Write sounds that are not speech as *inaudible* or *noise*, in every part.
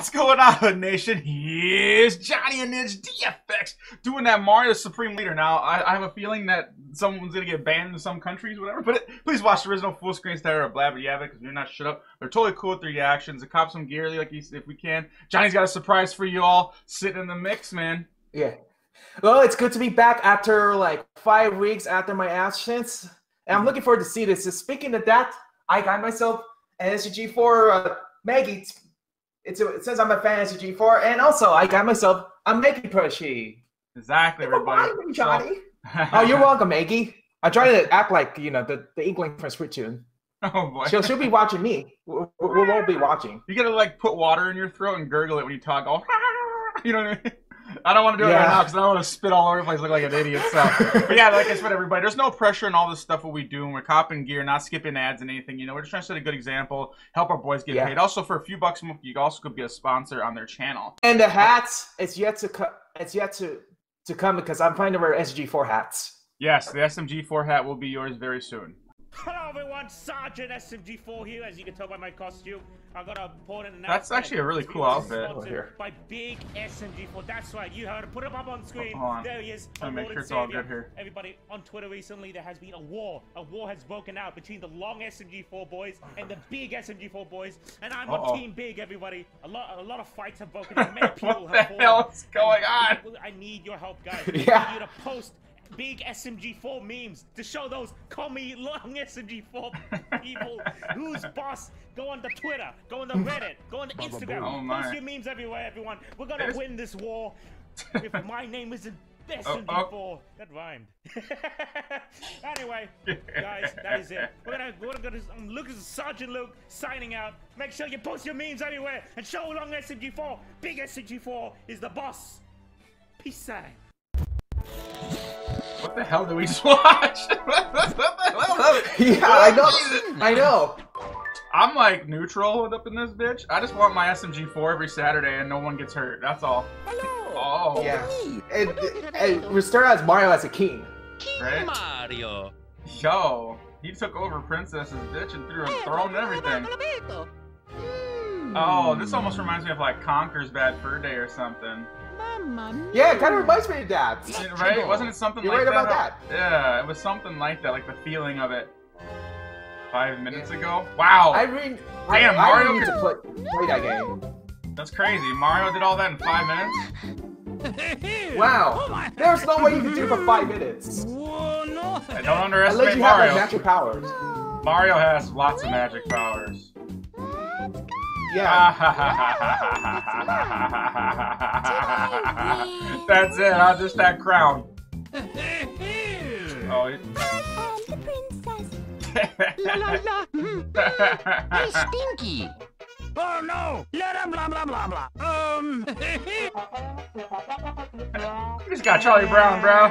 What's going on, nation? Here's Johnny and Nidge DFX doing that Mario Supreme Leader. Now, I, I have a feeling that someone's gonna get banned in some countries, whatever. But it, please watch the original full screen stare of Blabber Yabbit because you're not shut up. They're totally cool with their reactions. The cop some gear like if we can. Johnny's got a surprise for you all sitting in the mix, man. Yeah. Well, it's good to be back after like five weeks after my absence. And I'm looking forward to see this. So speaking of that, I got myself an SG4 uh, Maggie. It's a, it says I'm a fantasy of SG4, and also I got myself a Maggie plushie. Exactly, everybody. Oh, Johnny. oh, you're *laughs* welcome, Maggie. I try to act like you know the, the Inkling from Splatoon. Oh boy. She'll, she'll be watching me. We'll, we'll all be watching. You gotta like put water in your throat and gurgle it when you talk. Oh, *laughs* you know what I mean? I don't want to do it Yeah. right now because I don't want to spit all over the place, look like an idiot. So, but yeah, like I said, everybody, there's no pressure in all this stuff what we do, and we're copping gear, not skipping ads and anything. You know, we're just trying to set a good example, help our boys get Yeah. paid. Also, for a few bucks a month, you also could be a sponsor on their channel. And the hats, it's yet to co- it's yet to to come because I'm planning to wear SG4 hats. Yes, the SMG4 hat will be yours very soon. Hello everyone, Sergeant SMG4 here, as you can tell by my costume. I've got an important announcement. That's actually a really cool outfit. sponsored oh, Here. By Big SMG4. That's right, you heard it. Put him up on screen. On. There he is. Our make sure and it's all good here. Everybody, on Twitter recently, there has been a war. A war has broken out between the long SMG4 boys and the big SMG4 boys. And I'm Uh-oh. on Team Big, everybody. A lot, a lot of fights have broken out. Many *laughs* people What the have fallen. hell is going on? I need your help, guys. Yeah. *laughs* I need you to post big SMG4 memes to show those call me long SMG4 *laughs* people who's boss. Go on the Twitter, go on the Reddit, go on the Instagram. Oh, my. Post your memes everywhere, everyone. We're gonna There's- win this war. if my name isn't SMG4, *laughs* oh. that rhymed. *laughs* anyway, guys, that is it. We're gonna we're gonna um, Lucas Sergeant Luke signing out. Make sure you post your memes everywhere and show long SMG4. Big SMG4 is the boss. Peace out. What the hell did we *laughs* just watch? *laughs* Yeah, I know. I know. I'm like neutral up in this bitch. I just want my SMG4 every Saturday and no one gets hurt. That's all. Oh. Yeah. And, and we start as Mario as a king. Right? Mario. Yo, he took over Princess's bitch and threw a throne and everything. Oh, this almost reminds me of like Conker's Bad Fur Day or something. Yeah, it kind of reminds me of that. Yeah, Right? Wasn't it something You're like right that? about Yeah, it was something like that, like the feeling of it. Five minutes ago. Wow, I really, Damn, I, I Mario really need to play, play that game. that's crazy. Mario did all that in five minutes. *laughs* Wow. There's no way you can do it for five minutes. Oh, no. And don't Unless underestimate you have like Mario. natural powers. Mario has lots of magic powers. Yeah. *laughs* That's it, huh? Just that crown. *laughs* Oh, it- the princess. *laughs* La la la. Hey, Stinky. Oh no! Let him blah blah blah blah. Um. you just got Charlie Brown, bro.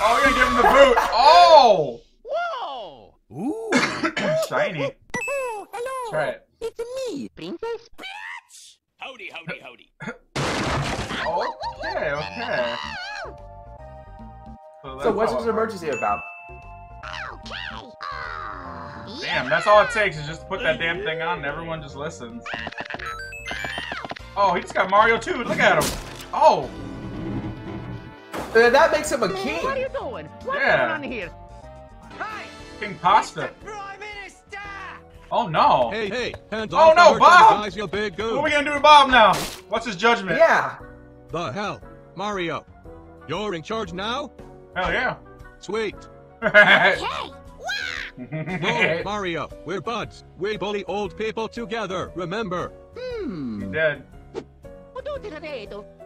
oh, you're gonna give him the boot. Oh! Whoa! Ooh. *coughs* Shiny. Hello. That's right. It's me. Princess. Peach! Howdy, howdy, howdy. Okay, okay. So that's what's this it emergency about? Okay. Oh. Damn, that's all it takes is just to put that damn thing on and everyone just listens. Oh, he just got Mario too. Look at him. Oh, Uh, that makes him a king. What are you doing? What's Yeah. going on here? King Pasta. Prime Minister! Oh no. Hey, hey, hands Oh, off no, Bob! merchandise, you big What are we gonna do to Bob now? What's his judgment? Yeah. The hell? Mario, you're in charge now? Hell yeah. Sweet. *laughs* *laughs* Hey. No, Mario, we're buds. We bully old people together, remember? Hmm. He's Dead.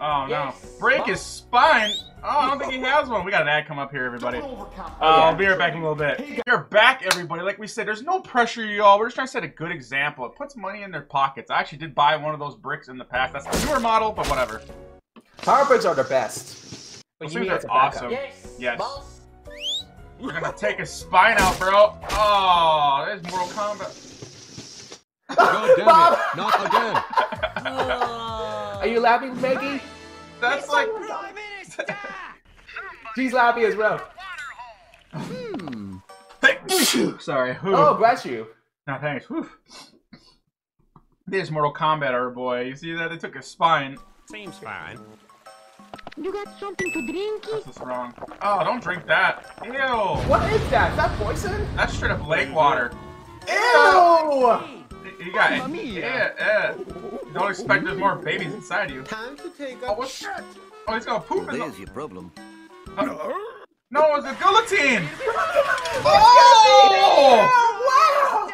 Oh no. Yes. Break his spine. Oh, I don't think he has one. We got an ad come up here, everybody. Uh. I'll be right back in a little bit. You're back, everybody. Like we said, there's no pressure, y'all. We're just trying to set a good example. It puts money in their pockets. I actually did buy one of those bricks in the past. That's a newer model, but whatever. Power bricks are the best. But Those you things need are as backup. awesome. Yes. Yes. We're gonna take his spine out, bro. Oh, there's Mortal Kombat. God damn it, not again. *laughs* *laughs* Are you laughing, Maggie? That's like. Prime Minister! *laughs* She's laughing as well. Hmm. *laughs* Sorry. Oh, bless you. No, thanks. Whew. This Mortal Kombat, our boy. You see that? They took his spine. Seems fine. You got something to drink? That's what's wrong. Oh, don't drink that. Ew. What is that? Is that poison? That's straight up lake water. Ew! You got it. Yeah, yeah. Don't expect there's more babies inside you. Time to take Oh, what's that? Oh, he's got poop in There's the... your problem. No, it's a guillotine! Oh! Wow!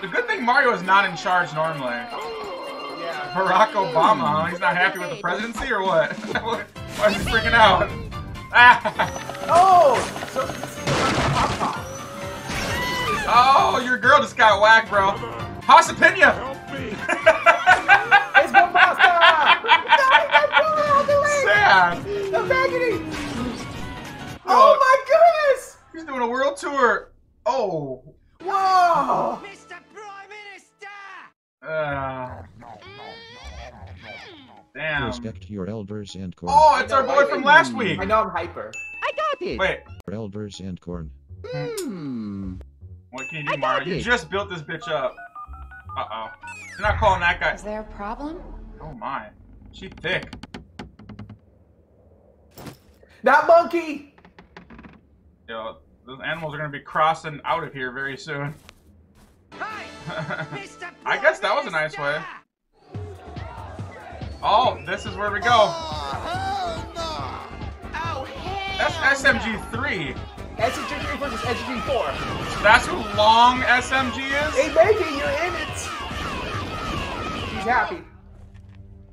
The good thing Mario is not in charge normally. Yeah. Barack Obama, huh? He's not happy with the presidency or what? *laughs* Why is he freaking out? Ah! *laughs* Oh! So this is Pop Pop. Oh, your girl just got whacked, bro. Hasapina! It's my pasta! Sad. The maggoty! Oh my goodness! He's doing a world tour. Oh. Whoa! Mr. Prime Minister! Uh, damn. Respect your elders and corn. Oh, it's our boy from last week. I know I'm hyper. I got it. Wait, Elders and corn. Hmm. what can you do, Mario? You just built this bitch up. Uh-oh. You're not calling that guy. Is there a problem? Oh my. She thick. That monkey! Yo, those animals are gonna be crossing out of here very soon. Hi, *laughs* I guess that was a nice way. Oh, this is where we go. oh That's SMG3. SG3 versus SG4. That's who long SMG is? Hey, Maggie, you're in it! He's happy.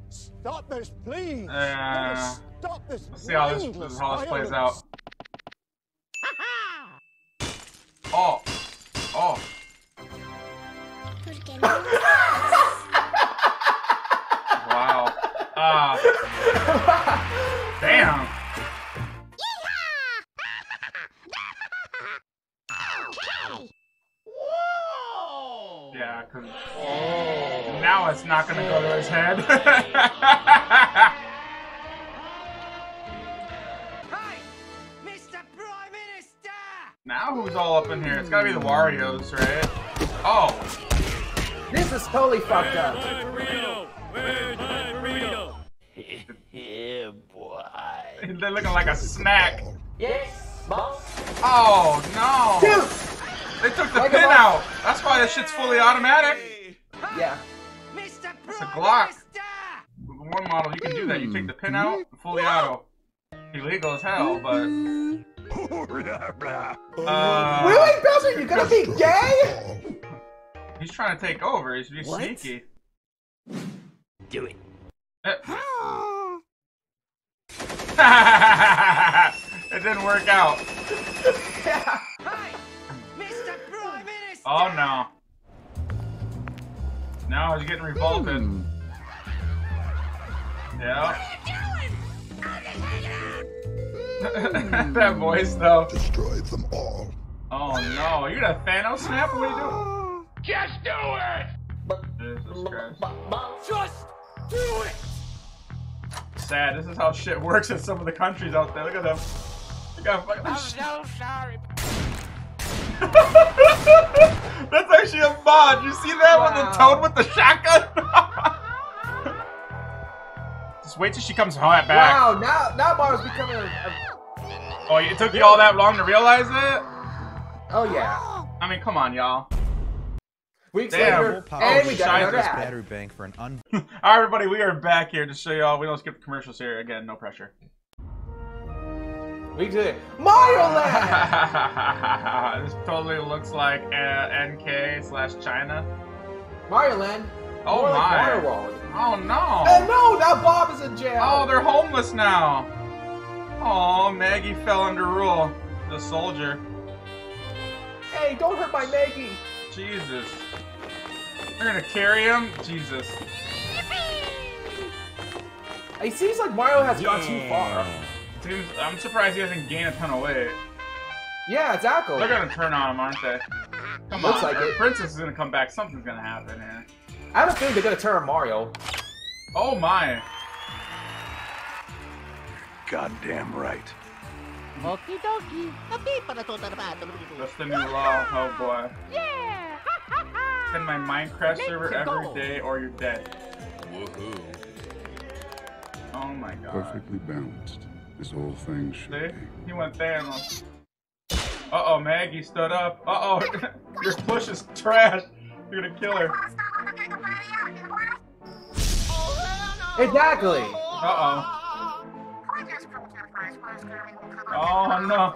Stop this, please! Uh, Stop this! let's see how this, this how this plays out. *laughs* Oh. Oh. *laughs* Wow. Ah. *laughs* damn. Not going to go to his head. *laughs* Hi, Mr. Prime Minister! now who's all up in here? It's got to be the Warriors, right? Oh. This is totally fucked up. burrito? Where's my burrito? Yeah, boy. They're looking like a snack. Yes, boss. Oh, no. Dude! They took the Like pin out. That's why this shit's fully automatic. Yeah. Mr. It's a Glock. Minister! With one model, you can do that. You take the pin out, fully auto. Illegal as hell, but. *laughs* Uh, really, Bowser? You gonna be gay? He's trying to take over. He's being What? sneaky. Do it. Eh. *gasps* *laughs* it didn't work out. Hi, Mr. Prime Minister! Oh no. Now he's getting revolted. Hmm. Yeah. *laughs* that voice though. Destroyed them all. Oh no, you got a Thanos snap? What are you doing? *gasps* Just do it! Jesus Christ. Just do it! Sad. This is how shit works in some of the countries out there. Look at them. Look at fucking I'm so sorry. *laughs* That's actually a mod. You see that with the toad with the shotgun? *laughs* Just wait till she comes hot back. Wow, now now Mario's becoming a, a Oh, it took you all that long to realize it? Oh yeah. I mean, come on, y'all. Weeks Damn. later, Oh, and we got shite. another ad. battery bank for an un. *laughs* All right, everybody, we are back here to show y'all. We don't skip the commercials here. Again, no pressure. We did. Mario Land! *laughs* this totally looks like uh, NK slash China. Mario Land. Oh More like my. Mario World. Oh no. Oh no, now Bob is in jail. Oh, they're homeless now. Oh, Maggie fell under rule. The soldier. Hey, don't hurt my Maggie. Jesus. They're gonna carry him? Jesus. It seems like Mario has gone too far. Seems, I'm surprised he hasn't gained a ton of weight. Yeah, exactly. They're gonna turn on him, aren't they? Come Looks on. like it. Princess is gonna come back. Something's gonna happen here. I have a feeling they're gonna turn on Mario. Oh my. Goddamn right. Okie dokie. That's the new law. Oh boy. Yeah! Ha ha ha! in my Minecraft server every day or you're dead. Woohoo. Oh my god. Perfectly balanced, as all things should See? be. He went Thanos. Uh oh, Maggie stood up. Uh oh, *laughs* your push is trash. You're gonna kill her. Exactly. Uh oh. Oh no.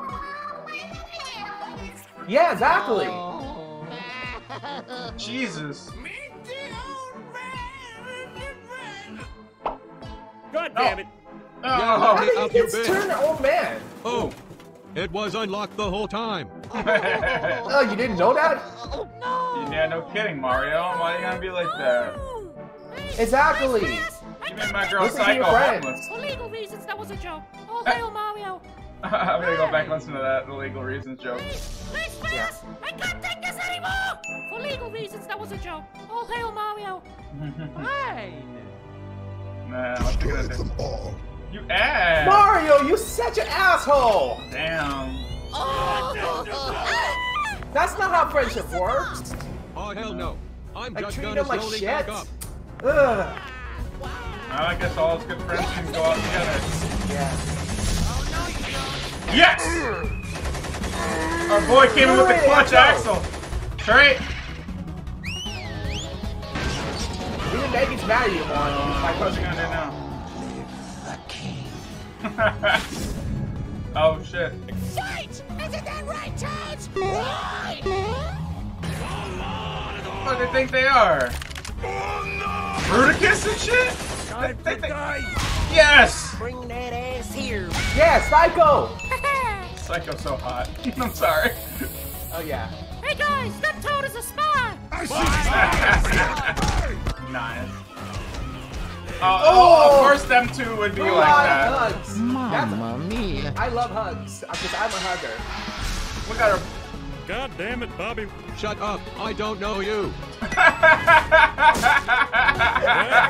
Yeah, exactly. Jesus. God damn it! How Oh. did he you get turned old man? Oh, it was unlocked the whole time. *laughs* Oh, you didn't know that? Oh, no. yeah, no kidding, Mario. Why are you gonna be like that? Exactly. You made my girl Listen your psycho homeless. For legal reasons, that was a joke. Oh, hail Mario. *laughs* I'm gonna go back and listen to that, the legal reasons joke. Please, please, I can't take this anymore. For legal reasons, that was a joke. Oh, hail Mario. *laughs* Nah, what's he gonna Destroy do? them all. You ass! Mario, you such an asshole. Damn. *laughs* That's not how friendship works. Oh, hell no. I'm I just treat gonna him like slowly shit. back up. Ugh. I guess all his good friends can go out together. Yeah. Yes! Our boy came in with the Hooray, clutch Axel. axle. Straight. Even Megan's mad at you, Uh, man. what's he gonna do now? *laughs* oh shit. Fight! Isn't that right, Toads? Right! What do they think they are? Oh, no! Bruticus and shit? They- they think- Yes! Bring that ass here. Yeah, Psycho. *laughs* Psycho's so hot. *laughs* I'm sorry. Oh yeah. hey guys, that Toad is a spy. nice. Uh, oh, of course them two would be Who like likes that. hugs? Mamma mia. I love hugs uh, because I'm a hugger. Look at her. God damn it, Bobby. Shut up. I don't know you. That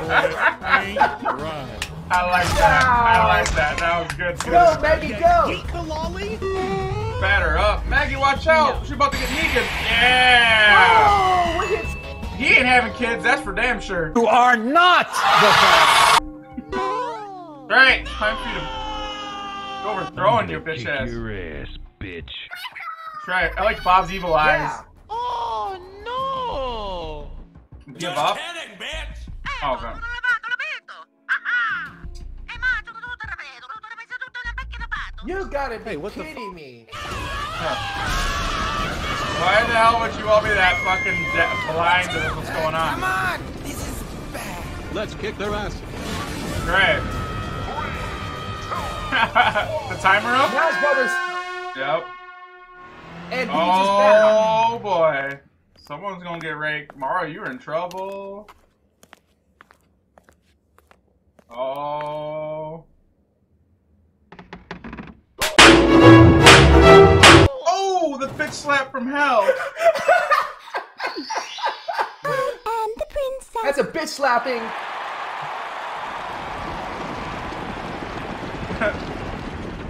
boy *laughs* ain't right. I like that. I like that. That was good. too. Go, Maggie, go. Eat the lolly? Batter up. Maggie, watch out. She's about to get Negan. Yeah. Oh, what hits? He ain't having kids. That's for damn sure. You are not Right. Time for you to go overthrowing your bitch ass. Your ass, bitch. That's right. I like Bob's evil eyes. Yeah. Oh no! Give up. Oh, okay. You gotta be kidding me. Why the hell would you all be that fucking de- blind to what's going on? Come on. This is bad. Let's kick their ass. Great. *laughs* the timer up? Smash Brothers Yep. and Peach is. Oh boy. Someone's gonna get raked. Mario, you're in trouble. Oh. Oh, the bitch slap from hell. *laughs* And the princess. That's a bitch slapping.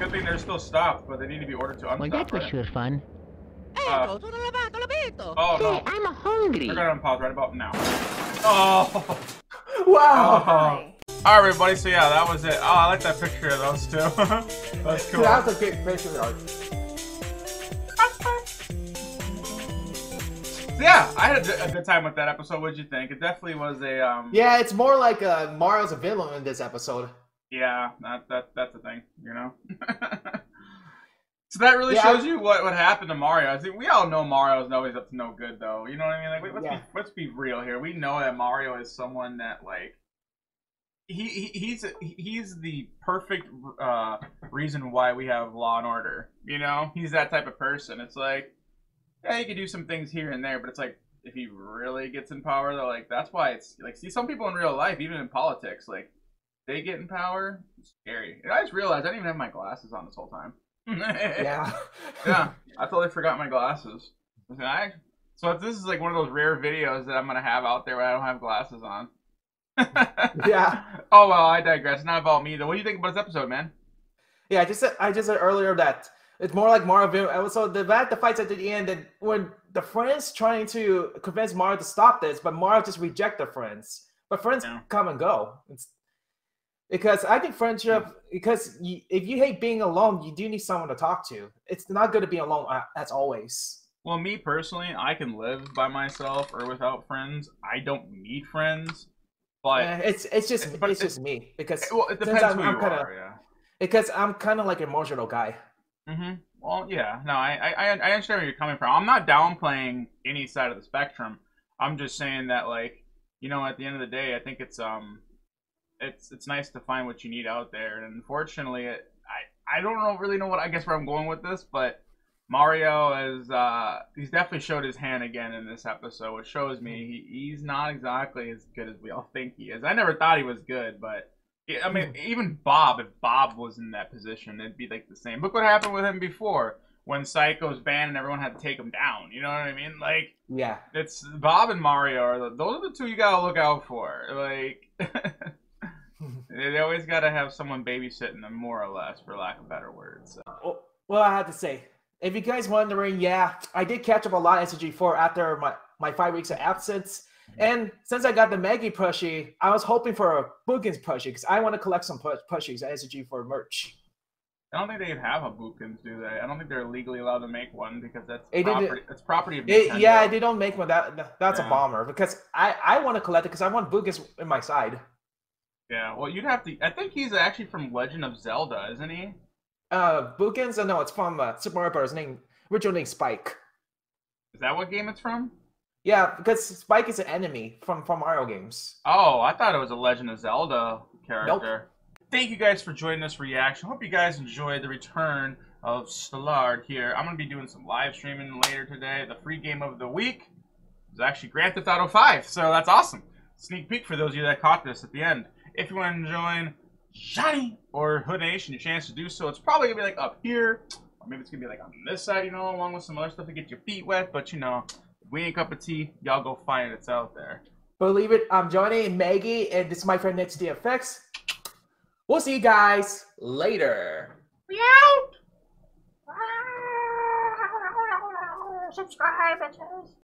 Good thing they're still stopped, but they need to be ordered to Well, unstop. that was right? sure fun. Uh, Oh, oh Hey, no. I'm hungry. They're gonna unpause right about now. Oh. *laughs* Wow. oh. Alright, everybody, so yeah, that was it. Oh, I like that picture of those two. *laughs* That's cool. That was a good picture. though. *laughs* Yeah, I had a, a good time with that episode. What'd you think? It definitely was a um. Yeah, it's more like uh, Mario's a villain in this episode. Yeah, that that that's the thing, you know. *laughs* so that really Yeah, shows I- you what what happened to Mario. I think we all know Mario's always up to no good, though. You know what I mean? Like, let's Yeah. be let's be real here. We know that Mario is someone that like. He, he he's he's the perfect uh, reason why we have law and order. You know, he's that type of person. It's like, yeah, he could do some things here and there, but it's like if he really gets in power, though, like that's why it's like see some people in real life, even in politics, like they get in power, it's scary. And I just realized I didn't even have my glasses on this whole time. *laughs* Yeah. yeah, *laughs* I totally forgot my glasses. I, so if this is like one of those rare videos that I'm gonna have out there where I don't have glasses on. *laughs* yeah. Oh well, I digress. Not about me though. What do you think about this episode, man? Yeah, I just said I just said earlier that It's more like Mario. Also, uh, the that the fights at the end, and when the friends trying to convince Mario to stop this, but Mario just reject the friends. But friends Yeah. come and go. It's, because I think friendship. Because you, if you hate being alone, you do need someone to talk to. It's not good to be alone uh, as always. Well, me personally, I can live by myself or without friends. I don't need friends, but Eh, it's it's just but it's it- just me because well, it depends I'm- who I'm you kinda- are. Yeah. because I'm kind of like an emotional guy. Mm-hmm. Well, yeah. No, I, I, I I understand where you're coming from. I'm not downplaying any side of the spectrum. I'm just saying that, like, you know, at the end of the day, I think it's um, it's it's nice to find what you need out there. And unfortunately, it, I I don't know really know what I guess where I'm going with this, but Mario is uh he's definitely showed his hand again in this episode, which shows me he, he's not exactly as good as we all think he is. I never thought he was good, but I mean, even Bob, if Bob was in that position, it'd be like the same. Look what happened with him before when Psycho's banned and everyone had to take him down. You know what I mean? Like Yeah. it's Bob and Mario are the, those are the two you gotta look out for. Like *laughs* they always gotta have someone babysitting them, more or less, for lack of better words. So. Well, well, I have to say, if you guys wondering, yeah, I did catch up a lot of SG4 after my, my five weeks of absence. Mm-hmm. And since I got the Maggie plushie, I was hoping for a Boopkins plushie because I want to collect some plush- plushies at SG4 merch. I don't think they have a Boopkins, do they? I don't think they're legally allowed to make one because that's it- property. It's property of It, yeah, they don't make one. That, that- that's Yeah. a bomber because I, I want to collect it because I want Boopkins in my side. Yeah, well, you'd have to. I think he's actually from Legend of Zelda, isn't he? Uh, Boopkins? Uh, no, it's from uh, Super Mario Bros. Name, original name Spike. Is that what game it's from? Yeah, because Spike is an enemy from, from Mario games. Oh, I thought it was a Legend of Zelda character. Nope. Thank you guys for joining this reaction. Hope you guys enjoyed the return of Stellard here. I'm going to be doing some live streaming later today. The free game of the week is actually Grand Theft Auto 5, so that's awesome. Sneak peek for those of you that caught this at the end. If you want to join Johnny or Hood Nation, your chance to do so. It's probably going to be like up here, or maybe it's going to be like on this side, you know, along with some other stuff to get your feet wet. But, you know, we ain't cup of tea. Y'all go find it. It's out there. Believe it, I'm Johnny and Maggie, and this is my friend Nidge DFX. We'll see you guys later. We out! Ah, subscribe, bitches.